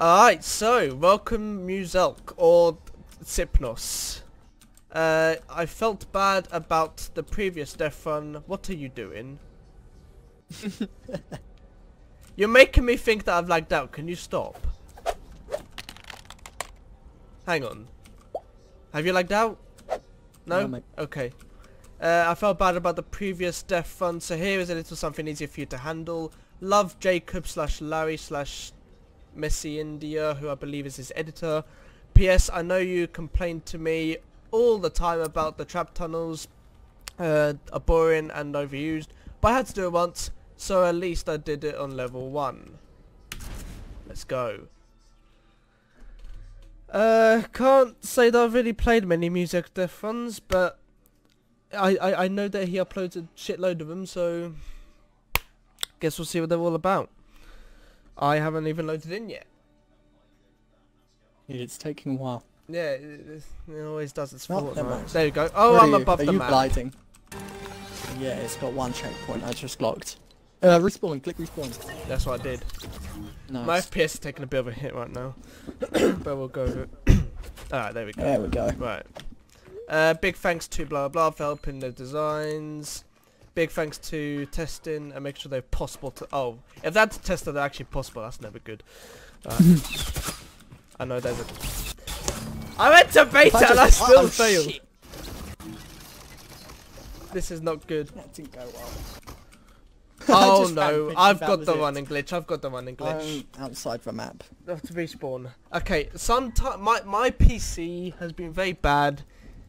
Alright, so, welcome Muselk, or Cypnos. Uh, I felt bad about the previous death run. What are you doing? You're making me think that I've lagged out. Can you stop? Hang on. Have you lagged out? No? No, okay. Uh, I felt bad about the previous death run, so here is a little something easier for you to handle. Love Jacob slash Larry slash Messi India, who I believe is his editor. P.S. I know you complained to me all the time about the trap tunnels uh, are boring and overused, but I had to do it once, so at least I did it on level 1. Let's go. Uh, can't say that I've really played many Muselk death runs, but I, I, I know that he uploads a shitload of them, so guess we'll see what they're all about. I haven't even loaded in yet. It's taking a while. Yeah, it, it always does. It's Fortnite. There you go. Oh, Where I'm above Are the you map. gliding? Yeah, it's got one checkpoint. I just locked. Uh, respawn. Click respawn. That's what I did. Nice. My FPS is taking a bit of a hit right now, but we'll go with it. Alright, there we go. There we go. Right. Uh, big thanks to blah blah for helping the designs. Big thanks to testing and make sure they're possible to. Oh, if that's tested, they're actually possible. That's never good. Right. I know there's a. I went to beta and I still oh, failed. shit. This is not good. That didn't go well. Oh no, I've got the it. running glitch. I've got the running glitch. I'm outside the map. I have to respawn. Okay, sometime my my PC has been very bad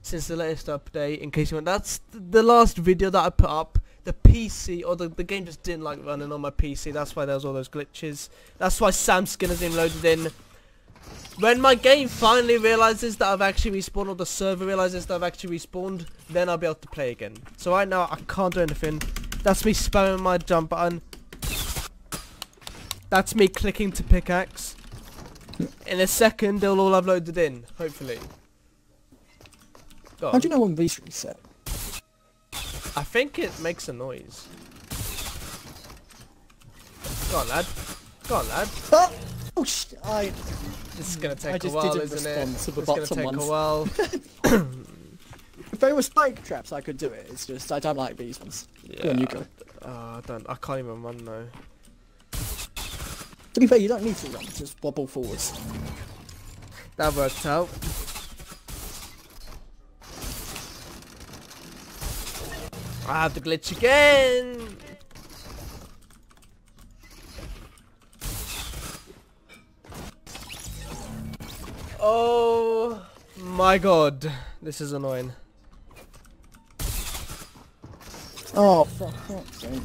since the latest update. In case you want, that's the last video that I put up. The PC or the the game just didn't like running on my PC. That's why there was all those glitches. That's why Sam Skin has been loaded in. When my game finally realizes that I've actually respawned, or the server realizes that I've actually respawned, then I'll be able to play again. So right now I can't do anything. That's me spamming my jump button. That's me clicking to pickaxe. In a second, they'll all have loaded in, hopefully. Go How on. do you know when these reset? I think it makes a noise. Go on, lad. Go on, lad. Oh, oh sh I. This is gonna take a while, isn't it? respond to the it's gonna bottom take ones. a while. If they were spike traps, I could do it. It's just I don't like these ones. On, you go. Uh, I don't. I can't even run though. To be fair, you don't need to run. Just wobble forwards. That worked out. I have the glitch again. Oh my god, this is annoying. Oh, for fuck's sake.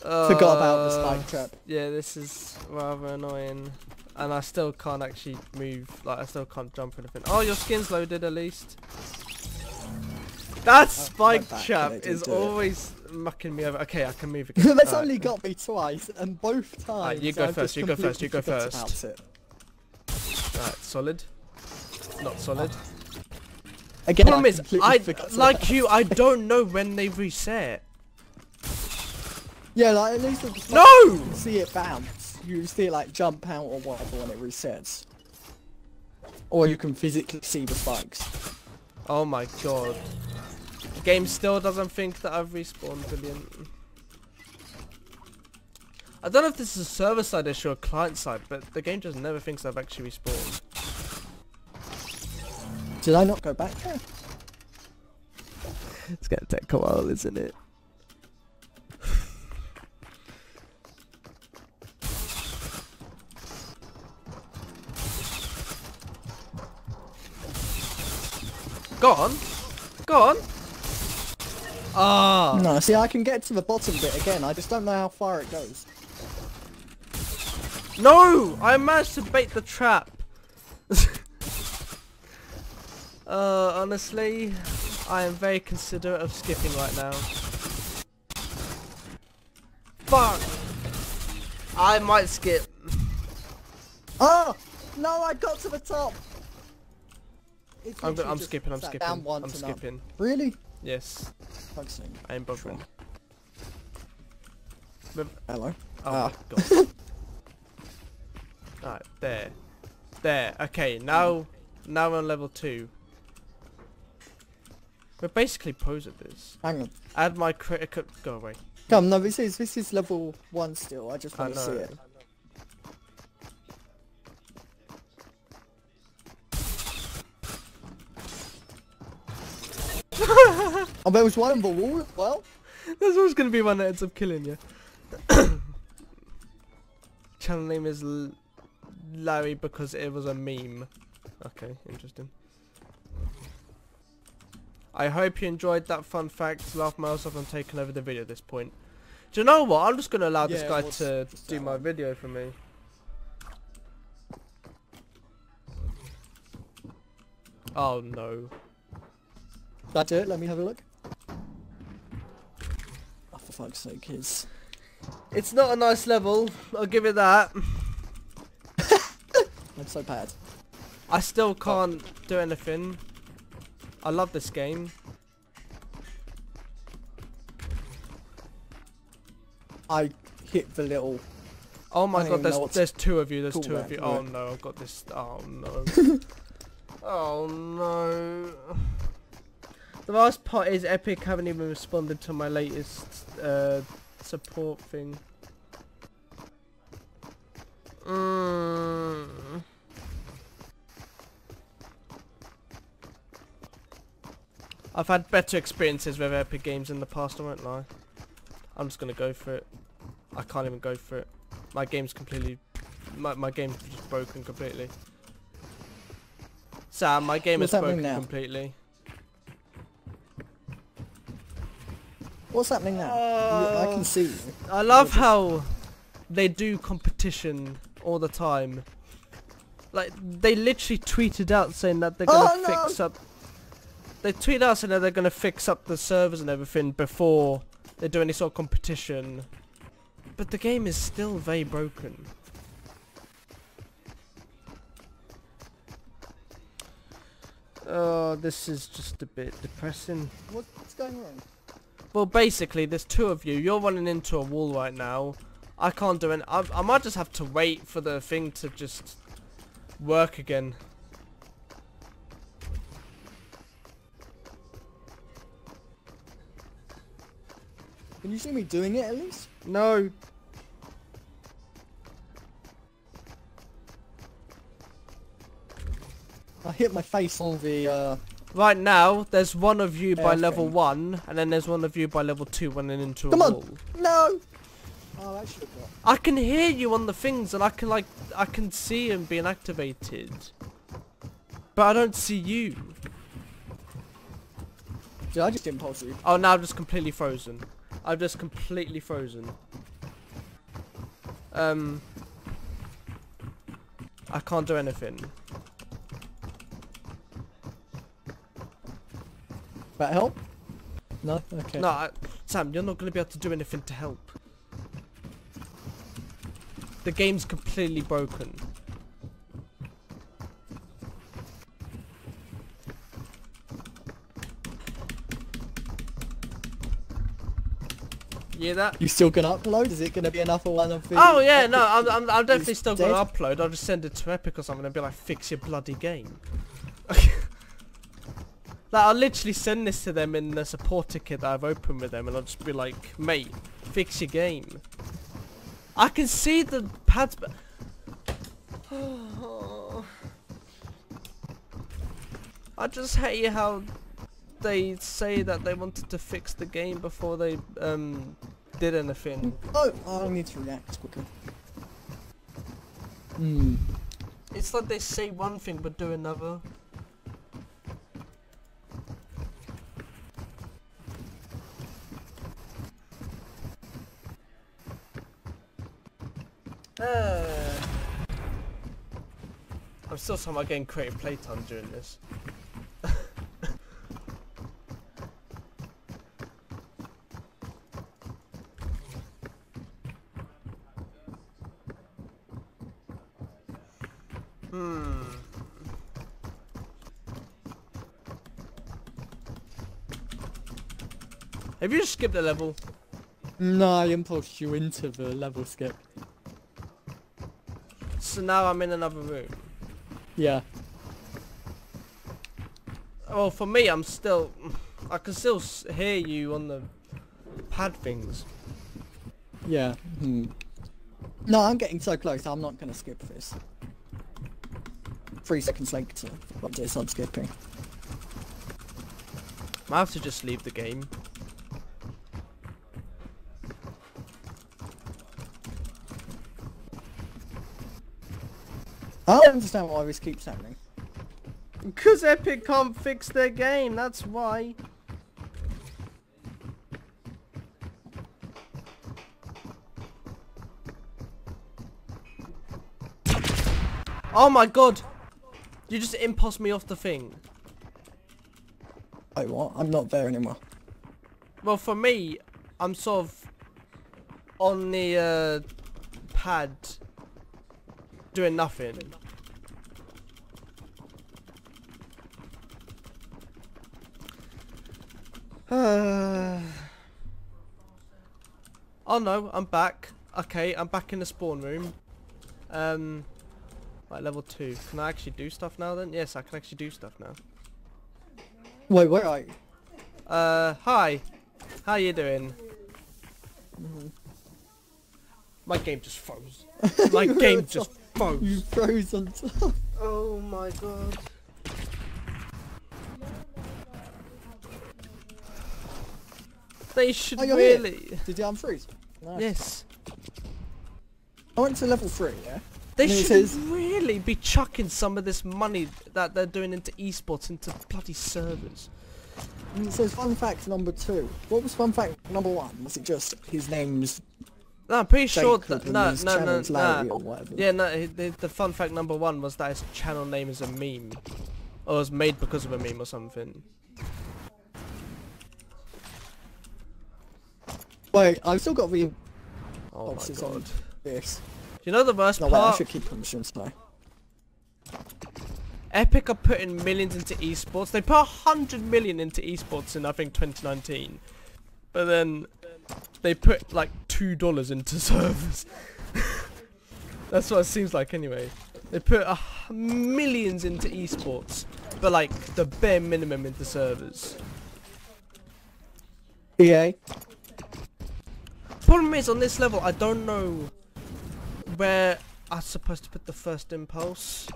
Forgot about the spike uh, trap. Yeah, this is rather annoying. And I still can't actually move, like I still can't jump or anything. Oh, your skin's loaded at least. That spike went back trap and it didn't is do it. always mucking me over. Okay, I can move again. That's Alright. only got me twice, and both times. you go I've first, you go first, you go first. Right, solid. Not solid. Again, Problem I is, I like you. I don't know when they reset. Yeah, like at least with the No! you see it bounce. You see it like jump out or whatever when it resets. Or you can physically see the spikes. Oh my god. The game still doesn't think that I've respawned. Brilliant. I don't know if this is a server side issue or client side, but the game just never thinks I've actually respawned. Did I not go back there? It's gonna take a while, isn't it? Go on. Go on. Ah. No, see, I can get to the bottom bit again. I just don't know how far it goes. No! I managed to bait the trap. uh, honestly, I am very considerate of skipping right now. Fuck! I might skip. Oh! No, I got to the top! I'm, I'm skipping, I'm skipping. I'm skipping. Really? Yes, Fuck's sake. I ain't bothering. Hello. Oh Ah. my god. Alright, there. There. Okay, now now we're on level two. We're basically pros at this. Hang on. Add my critical go away. Come, no, this is this is level one still. I just want to see it. Oh, there was one on the wall as well. There's always gonna be one that ends up killing you. Channel name is L Larry because it was a meme. Okay, interesting. I hope you enjoyed that fun fact. Laugh myself and taking over the video at this point. Do you know what? I'm just gonna allow this Yeah, guy what's- to do my video for me. Oh no. That's it. Let me have a look. Oh, for fuck's sake, kids. It's not a nice level, I'll give it that. I'm so bad. I still can't do anything. I love this game. I hit the little. Oh my god, there's know what to there's two of you, there's call two of you. Oh no, I've got this oh no. oh no. The last part is Epic haven't even responded to my latest uh, support thing. Mm. I've had better experiences with Epic Games in the past, I won't lie. I'm just gonna go for it. I can't even go for it. My game's completely... My, my game's just broken completely. Sam, my game What's is broken now? completely. What's happening now? You- I Uh, can see you. I love how they do competition all the time. Like they literally tweeted out saying that they're gonna Oh, no. fix up. They tweeted out saying that they're gonna fix up the servers and everything before they do any sort of competition. But the game is still very broken. Oh, this is just a bit depressing. What's going on? Well, basically, there's two of you. You're running into a wall right now. I can't do it. I, I might just have to wait for the thing to just work again. Can you see me doing it at least? No. I hit my face on the. uh... Right now, there's one of you by level one, and then there's one of you by level two running into Come a on. No. Oh, that should got. I can hear you on the things, and I can like, I can see him being activated. But I don't see you. Dude, I just impulse you. Oh, now I'm just completely frozen. I'm just completely frozen. Um, I can't do anything. That help? No. Okay. No, I, Sam, you're not going to be able to do anything to help. The game's completely broken. You hear that? You still gonna upload? Is it gonna be another one of the? Oh yeah, no, I'm, I'm, I'm definitely still going to upload. I'll just send it to Epic or something and be like, fix your bloody game. like, I'll literally send this to them in the support ticket that I've opened with them and I'll just be like, mate, fix your game. I can see the pads, but... I just hate how they say that they wanted to fix the game before they um did anything. Oh, I need to react quickly. Hmm. It's like they say one thing but do another. Uh, I'm still somehow getting creative playtime during this. Hmm. Have you just skipped a level? No, I impulsed you into the level skip. So now I'm in another room. Yeah. Well, for me, I'm still... I can still hear you on the pad things. Yeah. Hmm. No, I'm getting so close. I'm not gonna skip this. Three seconds later, what this I'm skipping. I have to just leave the game. I don't understand why this keeps happening. Because Epic can't fix their game, that's why. Oh my god! You just impulse me off the thing. Wait, what? I'm not there anymore. Well, for me, I'm sort of on the uh, pad doing nothing. oh no, I'm back. Okay, I'm back in the spawn room. Um, right, level two. Can I actually do stuff now then? Yes, I can actually do stuff now. Wait, where are you? Uh, hi. How you doing? My game just froze. My game just top- You froze. froze on top. Oh my god. They should Oh, you're here. really. Did you unfreeze? Nice. Yes. I went to level three, yeah? They should says- really be chucking some of this money that they're doing into esports into bloody servers. And it says fun fact number two. What was fun fact number one? Was it just his name's No, I'm pretty sure that no, no, no, no. Yeah, no. The, the fun fact number one was that his channel name is a meme, or was made because of a meme or something. Wait, I've still got the Oh my god. on this. You know the worst No, wait, I should keep them, shouldn't Epic are putting millions into esports. They put a hundred million into esports in I think 2019, but then they put like two dollars into servers. That's what it seems like anyway. They put a h- millions into esports, but like the bare minimum into servers. EA? Problem is on this level I don't know where I'm supposed to put the first impulse.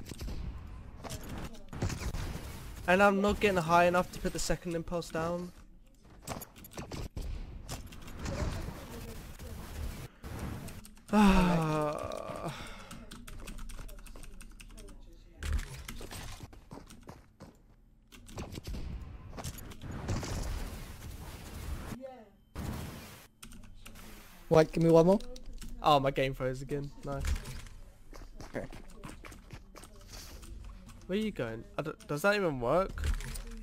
And I'm not getting high enough to put the second impulse down. Ah. Wait, give me one more. oh, my game froze again. Nice. Okay. Where are you going? I does that even work?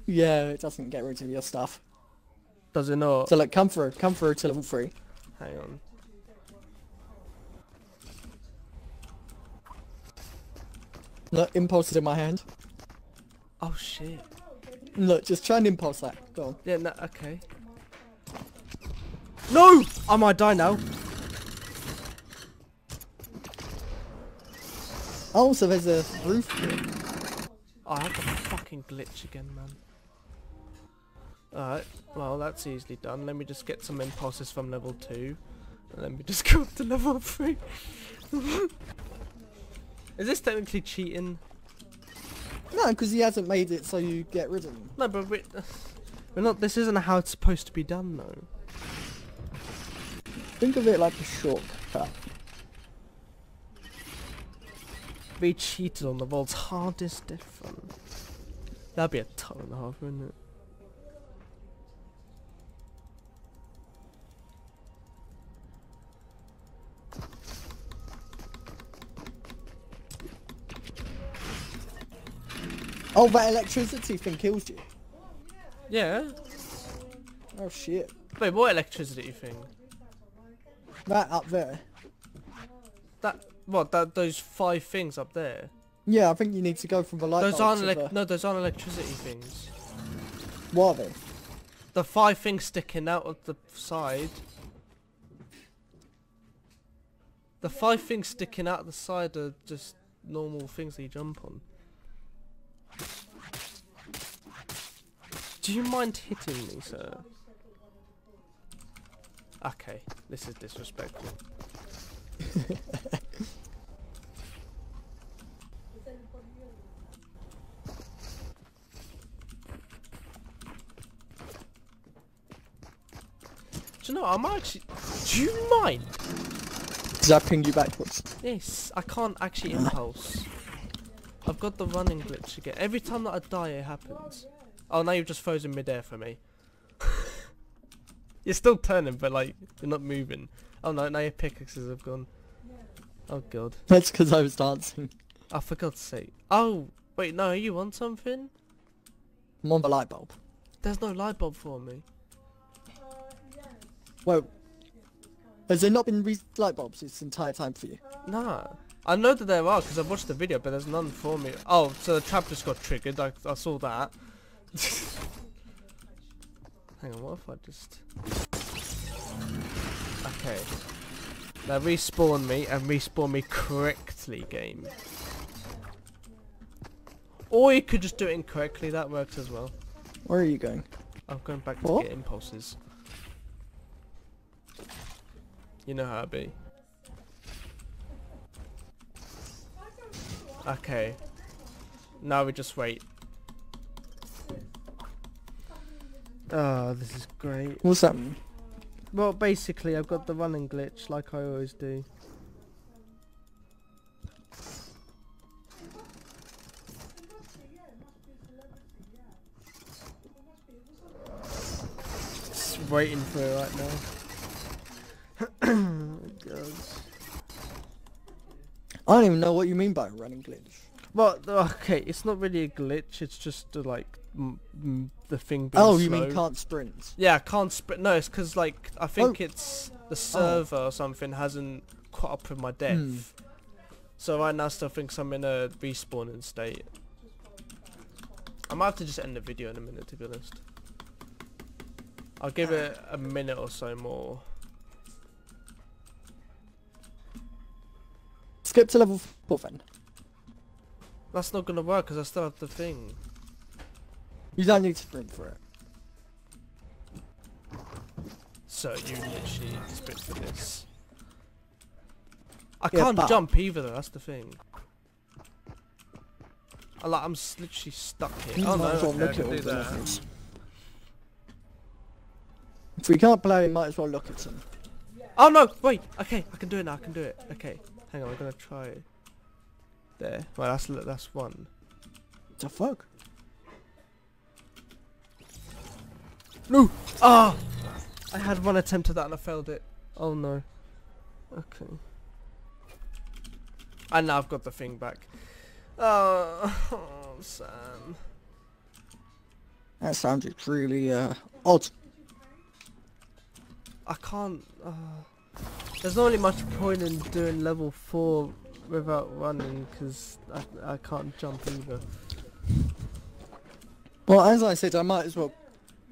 Yeah, it doesn't get rid of your stuff. Does it not? So look, come through, come through to level three. Hang on. Look, impulse is in my hand. Oh shit. Look, just try and impulse that. Go on. Yeah, no, okay. No! I might die now. Oh, so there's a roof. Oh, I have a fucking glitch again, man. Alright, well that's easily done. Let me just get some impulses from level 2. And let me just go up to level 3. Is this technically cheating? No, because he hasn't made it so you get rid of him. No, but we, we're not. This isn't how it's supposed to be done, though. Think of it like a shortcut. We cheated on the world's hardest different. That'd be a ton and a half, wouldn't it? Oh, that electricity thing kills you. Yeah. Oh shit. Wait, what electricity thing? That up there. That what? That those five things up there. Yeah, I think you need to go from the light Those aren't the... no. Those aren't electricity things. What are they? The five things sticking out of the side. The five things sticking out of the side are just normal things that you jump on. Do you mind hitting me, sir? Okay, this is disrespectful. Do you know, I'm actually... Do you mind? Does that ping you backwards? Yes, I can't actually impulse. I've got the running glitch again. Every time that I die, it happens. Oh, now you've just frozen midair for me. you're still turning, but like, you're not moving. Oh no, now your pickaxes have gone. Oh god. That's because I was dancing. Oh, for God's sake. Oh, wait, no, you want something? I'm on the light bulb. There's no light bulb for me. Well, has there not been re- light bulbs this entire time for you? Nah. I know that there are because I've watched the video, but there's none for me. Oh, so the trap just got triggered. I, I saw that. Hang on, what if I just... Okay. Now respawn me and respawn me correctly, game. Or you could just do it incorrectly, that works as well. Where are you going? I'm going back to get impulses. You know how it be. Okay. Now we just wait. Oh, this is great. What's that mean? Well, basically, I've got the running glitch, like I always do. Just waiting for it right now. oh, I don't even know what you mean by running glitch. Well, okay, it's not really a glitch. It's just uh, like m- m- the thing. Being Oh, you mean can't sprint? Yeah, can't sprint. No, it's because like I think Oh. it's the server or something hasn't caught up with my death. Hmm. So right now still thinks I'm in a respawning state. I might have to just end the video in a minute to be honest. I'll give it a minute or so more. Skip to level four then. That's not gonna work because I still have the thing. You don't need to sprint for it. So you literally sprint for this. I Yeah, can't jump either though, that's the thing. I like I'm literally stuck here. You Oh no, well okay, look at all do the that. If we can't play, we might as well look at them. Oh no, wait. Okay, I can do it now. I can do it. Okay, hang on. I'm gonna try. It. There. Well, that's l- that's one. What The fuck? No. Ah. I had one attempt at that and I failed it. Oh no. Okay. And now I've got the thing back. Oh, oh Sam. That sounded really uh, odd. I can't. Uh, there's not really much point in doing level four without running because I I can't jump either. Well, as I said, I might as well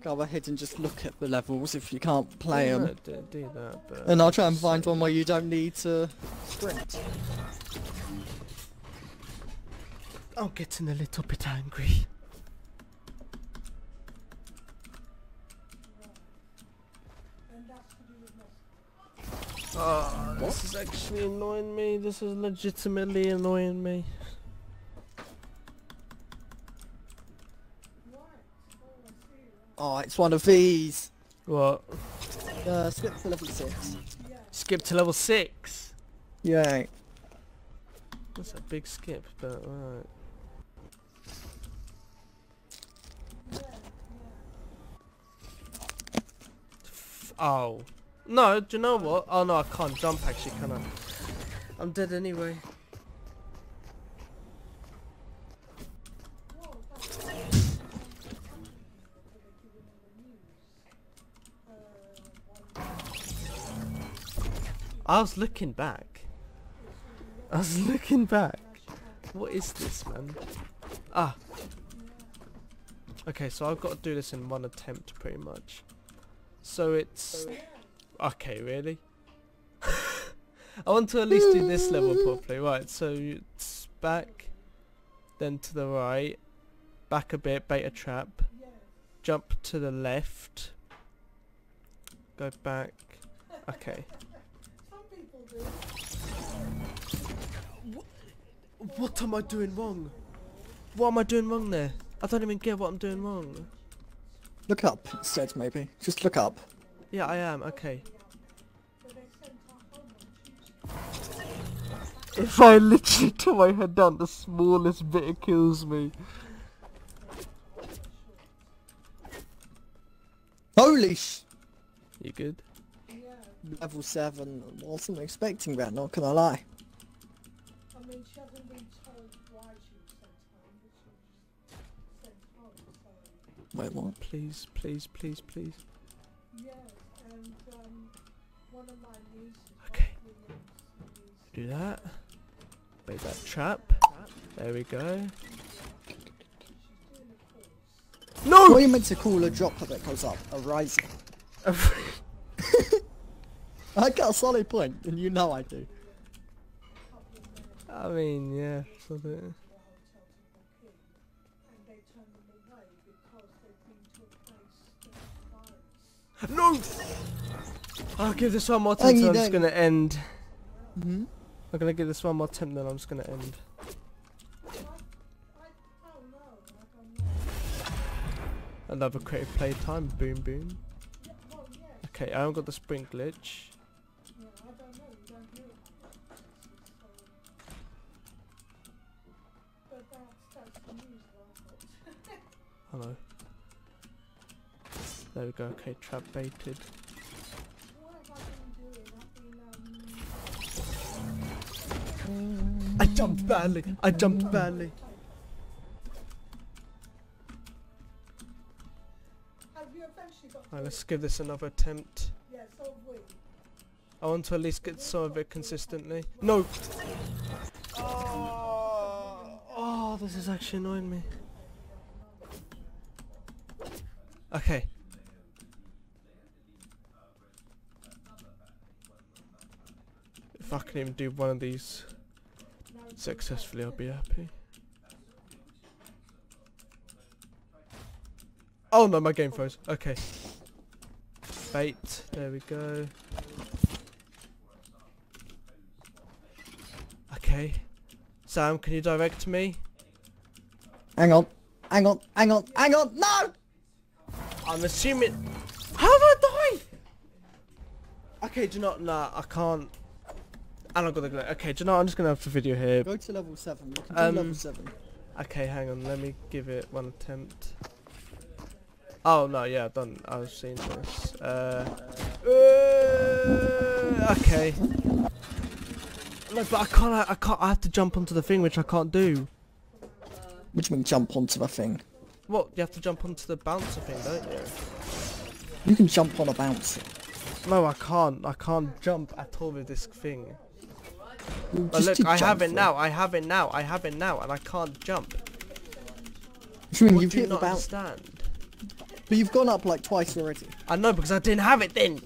go ahead and just look at the levels if you can't play Yeah, them. do, do that, And I'll try and find one where you don't need to sprint. I'm getting a little bit angry. Oh, this is actually annoying me. This is legitimately annoying me. Oh, it's one of these. What? Uh, skip to level six. Skip to level 6. Yay. That's a big skip, but alright. Oh. No, do you know what? Oh no, I can't jump actually, can I? I'm dead anyway. I was looking back. I was looking back. What is this, man? Ah. Okay, so I've got to do this in one attempt, pretty much. So it's... Okay, really? I want to at least do this level properly. Right, so it's back, then to the right, back a bit, bait a trap, jump to the left, go back. Okay. What, what am I doing wrong? What am I doing wrong there? I don't even get what I'm doing wrong. Look up said maybe. Just look up. Yeah, I am. Okay. If I literally turn my head down the smallest bit, it kills me. Holy sh... You good? Level 7. Wasn't expecting that, not gonna lie. I mean, she hasn't been told why she was sent home, but she was sent home, so... Wait, what? Please, please, please, please. Okay. Do that. Bait that trap. There we go. No! What are you meant to call a dropper that goes up? A riser. I got a solid point, and you know I do. I mean, yeah. So the, the hotel to book in, and they turned them away because they've been to a place that's virus. no! I'll give this one more Oh, attempt and I'm just gonna end. hmm I'm gonna give this one more attempt then I'm just gonna end. I, I don't know, I don't know. Another creative playtime. Boom, boom. Yeah, well, yes, Okay, I haven't got the sprint glitch. yeah, I don't know, you don't hear about it, so... But that's, that's the news that I got. No. There we go. Okay, trap baited. I jumped badly. I jumped badly. Have you eventually got Alright, let's give this another attempt. Yeah, so have we. I want to at least get some of it consistently. No! Oh, oh, this is actually annoying me. Okay. If I can even do one of these successfully, I'll be happy. Oh no, my game froze. Okay. Bait. There we go. Okay. Sam, can you direct me? Hang on. Hang on. Hang on. Hang on. No! I'm assuming. How have I died? Okay, do not? Nah, I can't. And I've got the glitch. Okay, do you know? what, I'm just gonna have the video here. Go to level 7. You can do Um, level 7. Okay, hang on. Let me give it one attempt. Oh no, yeah, I've done. I've seen this. Uh, uh, okay. No, but I can't. I can't. I have to jump onto the thing, which I can't do. Which means jump onto the thing. What? You have to jump onto the bouncer thing, don't you? You can jump on a bouncer. No, I can't. I can't jump at all with this thing. You But look, I have it for now. I have it now. I have it now, and I can't jump. What you've do you hit the not bounce. understand? But you've gone up like twice already. I know because I didn't have it then.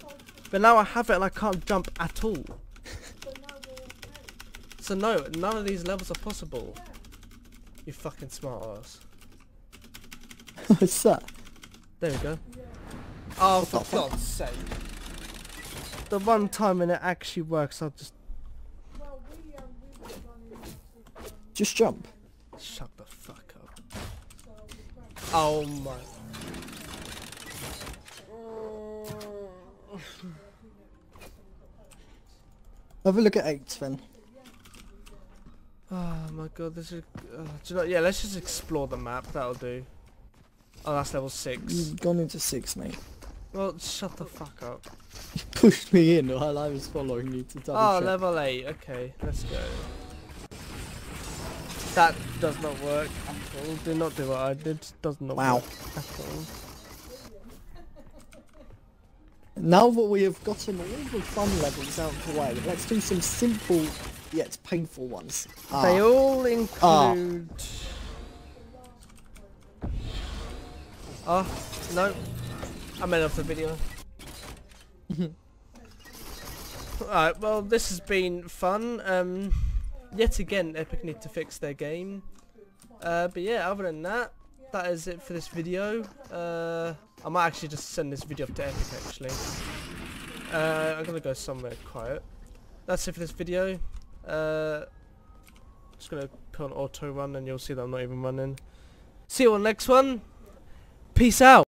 But now I have it and I can't jump at all. So no, none of these levels are possible. You fucking smart ass. What's that? There we go. Oh, for? God's sake. The one time when it actually works, I'll just Just jump. shut the fuck up. so we grabbed Oh my. Have a look at 8 then. Oh my god, this is. Uh, do you know? Yeah, let's just explore the map. That'll do. Oh, that's level six. You've gone into 6, mate. Well, shut the fuck up. You pushed me in while I was following you to double Oh, check. level 8. Okay, let's go. That does not work at all. Do not do what I did. Does not Wow. work at all. Now that we have gotten all the fun levels out of the way, let's do some simple yet painful ones. They Ah, all include... Ah. Oh, no. I'm end off the video. Alright, well, this has been fun. Um, yet again, Epic need to fix their game. Uh, but yeah, other than that, that is it for this video. Uh, I might actually just send this video up to Epic actually. Uh, I'm gonna go somewhere quiet. That's it for this video. Uh, just gonna put on auto run and you'll see that I'm not even running. See you on the next one. Peace out.